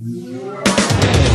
Yeah.